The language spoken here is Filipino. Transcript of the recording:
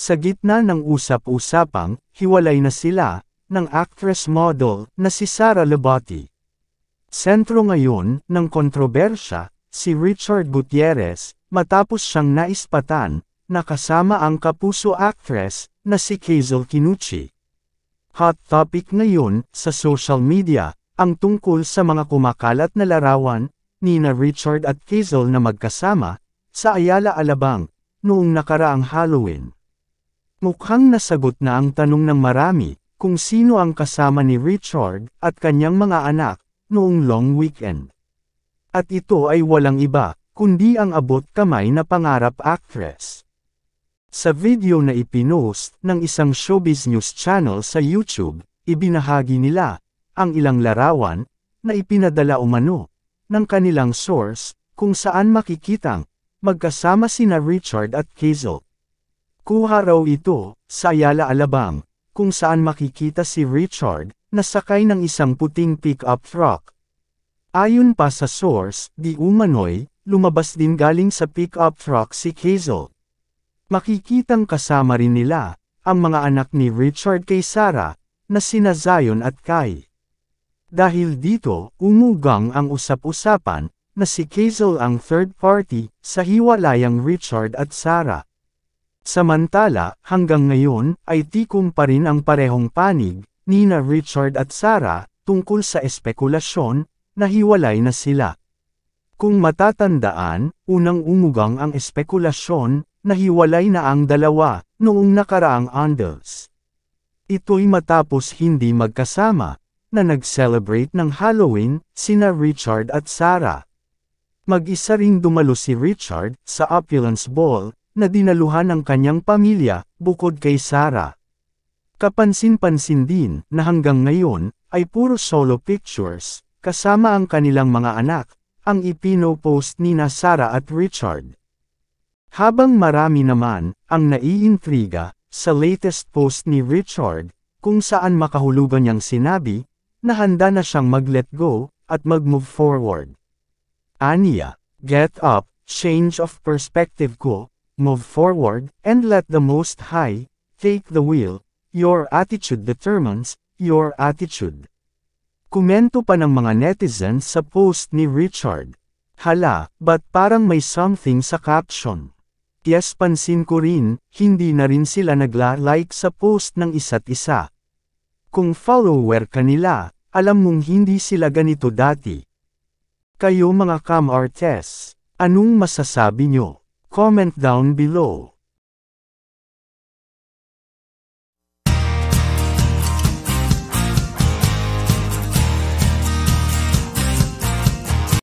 Sa gitna ng usap-usapang, hiwalay na sila, ng actress model na si Sara Labati. Sentro ngayon ng kontrobersya, si Richard Gutierrez, matapos siyang naispatan, na kasama ang kapuso actress, na si Hazel Kinuchi. Hot topic ngayon, sa social media, ang tungkol sa mga kumakalat na larawan, ni na Richard at Hazel na magkasama, sa Ayala Alabang, noong nakaraang Halloween. Mukhang nasagot na ang tanong ng marami, kung sino ang kasama ni Richard at kanyang mga anak, noong long weekend. At ito ay walang iba, kundi ang abot kamay na pangarap actress. Sa video na ipinost ng isang showbiz news channel sa YouTube, ibinahagi nila ang ilang larawan na ipinadala umano ng kanilang source kung saan makikitang magkasama sina Richard at Hazel. Kuha raw ito, sa Ayala Alabang, kung saan makikita si Richard, na sakay ng isang puting pick-up truck. Ayon pa sa source, di umano'y, lumabas din galing sa pick-up truck si Hazel. Makikitang kasama rin nila, ang mga anak ni Richard kay Sarah, na sina Zion at Kai. Dahil dito, umugang ang usap-usapan, na si Hazel ang third party, sa hiwalayang Richard at Sarah. Samantala, hanggang ngayon, ay tikom pa rin ang parehong panig, nina Richard at Sarah, tungkol sa espekulasyon, na hiwalay na sila. Kung matatandaan, unang umugang ang espekulasyon, na hiwalay na ang dalawa, noong nakaraang Andes. Ito'y matapos hindi magkasama, na nag-celebrate ng Halloween, sina Richard at Sarah. Mag-isa ring dumalo si Richard, sa Opulence Ball, na dinaluhan ng kanyang pamilya, bukod kay Sarah. Kapansin-pansin din, na hanggang ngayon, ay puro solo pictures, kasama ang kanilang mga anak, ang ipino-post ni na Sarah at Richard. Habang marami naman, ang naiintriga, sa latest post ni Richard, kung saan makahulugan niyang sinabi, na handa na siyang mag-let go, at mag-move forward. Aniya, get up, change of perspective ko, move forward, and let the Most High, take the wheel, your attitude determines, your attitude. Komento pa ng mga netizens sa post ni Richard. Hala, but parang may something sa caption. Yes pansin ko rin, hindi na rin sila nagla-like sa post ng isa't isa. Kung follower ka nila, alam mong hindi sila ganito dati. Kayo mga cam artists, anong masasabi nyo? Comment down below.